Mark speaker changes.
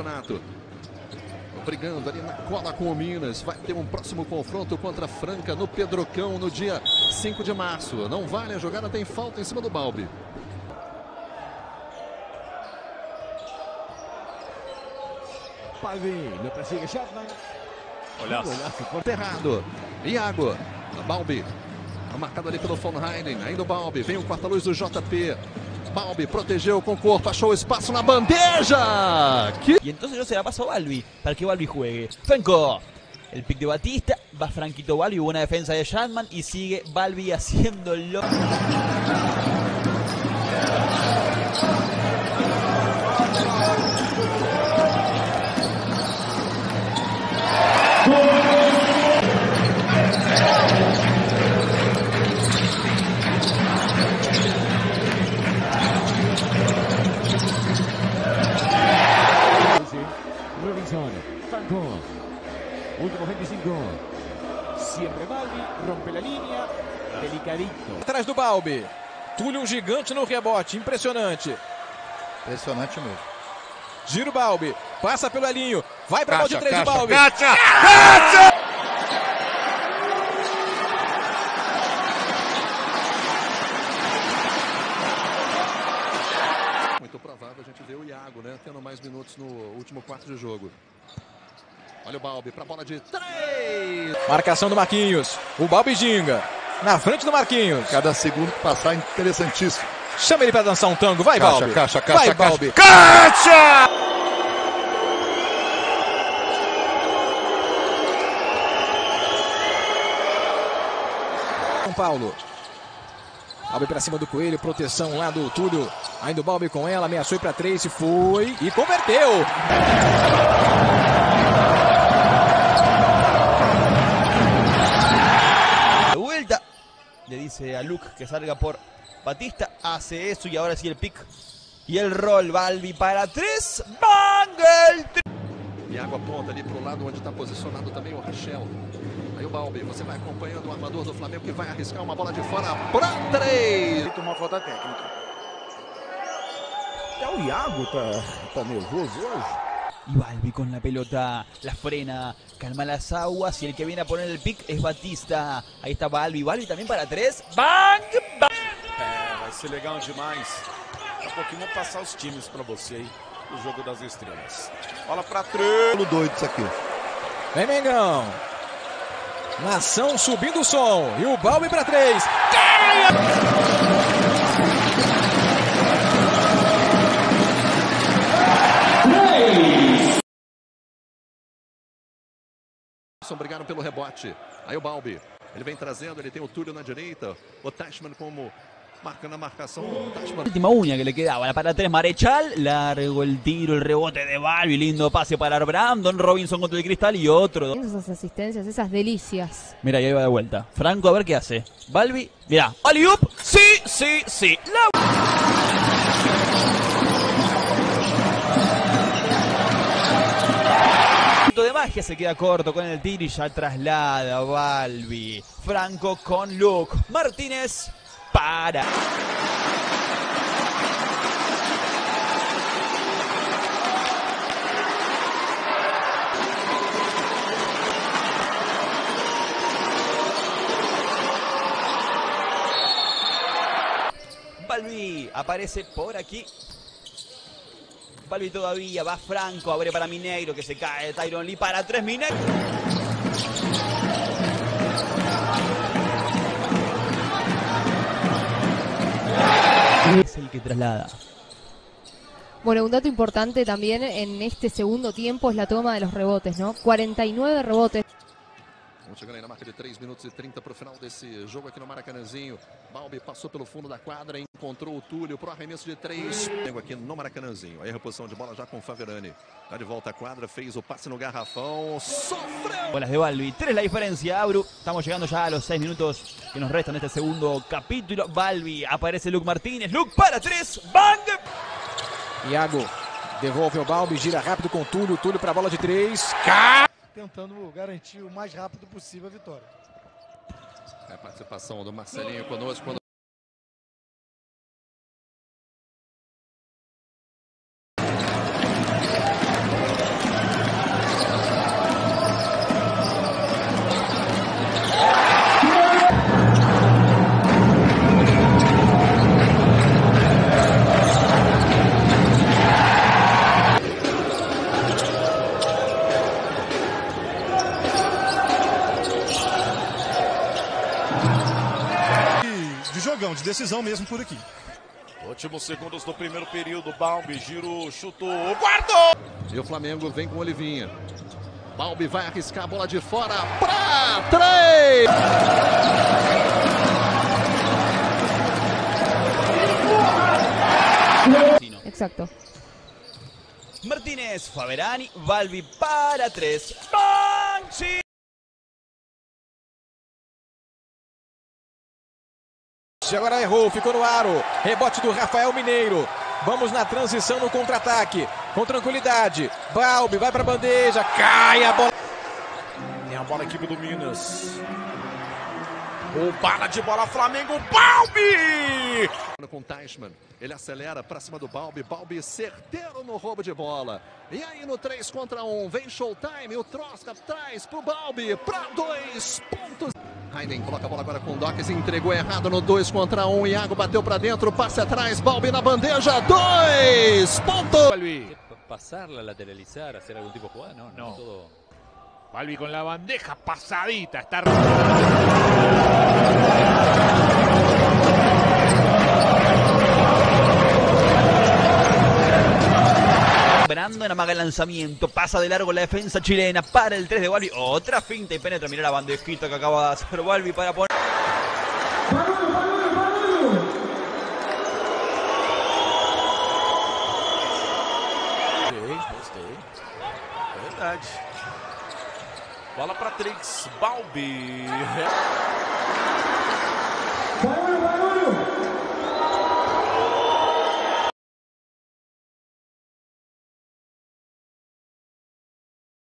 Speaker 1: campeonato. Brigando ali na cola com o Minas. Vai ter um próximo confronto contra a Franca no Pedrocão no dia 5 de março. Não vale a jogada, tem falta em cima do Balbi.
Speaker 2: Balbi, lo persigue Shatman.
Speaker 3: Olhaço.
Speaker 1: Errado. Iago. Balbi. Marcado ali pelo Von Heiden. Ainda o Balbi. Vem o quarta-luz do JP. Balbi protegeu com o corpo, achou espaço na bandeja. Que...
Speaker 4: Y entonces yo se la paso a Balbi para que Balbi juegue. Franco. El pick de Batista. Va Franquito Balbi. Buena defensa de Shatman. Y sigue Balbi haciéndolo.
Speaker 2: Último 25. Siempre Balbi, rompe la línea. Delicadito.
Speaker 5: Atrás do Balbi. Túlio um gigante no rebote, impressionante.
Speaker 3: Impressionante mesmo.
Speaker 5: Giro Balbi, passa pelo Elinho, vai pra bola de três
Speaker 3: caixa,
Speaker 5: do Balbi.
Speaker 3: caixa.
Speaker 1: Muito provável a gente ver o Iago, né? Tendo mais minutos no último quarto de jogo. Olha o Balbi pra bola de três.
Speaker 5: Marcação do Marquinhos, o Balbi ginga. Na frente do Marquinhos.
Speaker 3: Cada segundo que passar, interessantíssimo.
Speaker 5: Chama ele pra dançar um tango, vai
Speaker 3: Caixa,
Speaker 5: Balbi.
Speaker 3: caixa, caixa,
Speaker 5: vai
Speaker 3: caixa.
Speaker 5: Balbi.
Speaker 3: Caixa!
Speaker 5: São Paulo. Balbi pra cima do Coelho, proteção lá do Túlio. Ainda o Balbi com ela, ameaçou ir pra três, foi e converteu.
Speaker 4: De vuelta. Le dice a Luke que salga por Batista. Hace eso y ahora sí el pick. Y el roll. Balbi para tres. Bang! El tri-
Speaker 1: Iago aponta ali pro lado onde está posicionado também o Rachel. Aí o Balbi, você vai acompanhando o armador do Flamengo que vai arriscar uma bola de fora pra três.
Speaker 3: Uma falta técnica.
Speaker 2: Até o Iago tá, tá nervoso hoje.
Speaker 4: Y Balbi con la pelota. La frena. Calma las aguas. Y el que viene a poner el pick es Batista. Ahí está Balbi. Balbi también para tres. Bang! Bang!
Speaker 6: É, vai ser legal demais. Daqui a pouquinho vou passar os times pra você aí. O jogo das estrelas. Bola pra três.
Speaker 3: Doido isso aqui.
Speaker 5: Vem Mengão. Nação subindo o som. E o Balbi pra três.
Speaker 1: Wilson brigaram pelo rebote. Aí o Balbi. Ele vem trazendo, ele tem o Túlio na direita. O Tashman como marcando a marcação. O Tashman
Speaker 4: Última uña que le quedaba, la para tres Marechal, largo el tiro, el rebote de Balbi, lindo pase para Brandon Robinson contra el cristal y otro.
Speaker 7: Esas asistencias, esas delicias.
Speaker 4: Mira, ahí va de vuelta. Franco, a ver qué hace. Balbi, mira, Aliup, sí, sí, sí. La... De magia se queda corto con el tiro y ya traslada Balbi. Franco con Luke. Martínez para. Balbi aparece por aquí. Balbi todavía va Franco, abre para Mineiro que se cae. Tyron Lee para tres Mineiro. Es el que traslada.
Speaker 7: Bueno, un dato importante también en este segundo tiempo es la toma de los rebotes, ¿no? 49 rebotes.
Speaker 1: Vamos chegando aí na marca de 3 minutos e 30 para o final desse jogo aqui no Maracanãzinho. Balbi passou pelo fundo da quadra, encontrou o Túlio pro arremesso de 3. Pego aqui no Maracanãzinho. Aí a reposição de bola já com o Faverani. Tá de volta à quadra, fez o passe no garrafão. Sofreu!
Speaker 4: Bolas de Balbi. Tres la diferencia, Abru. Estamos llegando ya a los seis minutos que nos restan de este segundo capítulo. Balbi. Aparece Luke Martínez. Luke para tres. Bang.
Speaker 5: Iago devolve ao Balbi, gira rápido com o Túlio. Túlio pra bola de três.
Speaker 8: Tentando garantir o mais rápido possível a vitória.
Speaker 1: É a participação do Marcelinho conosco
Speaker 9: de decisão mesmo por aqui.
Speaker 6: Últimos segundos do primeiro período. Balbi, giro, chutou, guardou!
Speaker 1: E o Flamengo vem com Olivinha. Balbi vai arriscar a bola de fora para três!
Speaker 7: Exacto.
Speaker 4: Martínez, Faberani, Balbi para tres. Banchi.
Speaker 5: Agora errou, ficou no aro. Rebote do Rafael Mineiro. Vamos na transição no contra-ataque. Com tranquilidade. Balbi vai para a bandeja. Cai a bola.
Speaker 6: Tem a bola equipe do Minas. Roubada de bola Flamengo, Balbi!
Speaker 1: Com Teichmann, ele acelera para cima do Balbi, Balbi certeiro no roubo de bola. E aí no 3 contra 1, vem Showtime, o Trosca traz pro Balbi, para dois pontos. Heiden coloca a bola agora com Dockes, entregou errado no 2 contra 1, Iago bateu para dentro, passe atrás, Balbi na bandeja, dois pontos.
Speaker 10: Balbi. Pasarla, lateralizar, hacer algún tipo de jugada, no, no, todo...
Speaker 11: Balbi con la bandeja pasadita, está...
Speaker 4: Brandon amaga el lanzamiento, pasa de largo la defensa chilena para el 3 de Balbi. Otra finta y penetra. Mira la bandejita que acaba de hacer Balbi para poner.
Speaker 6: Verdade. Bola para Trix, Balbi.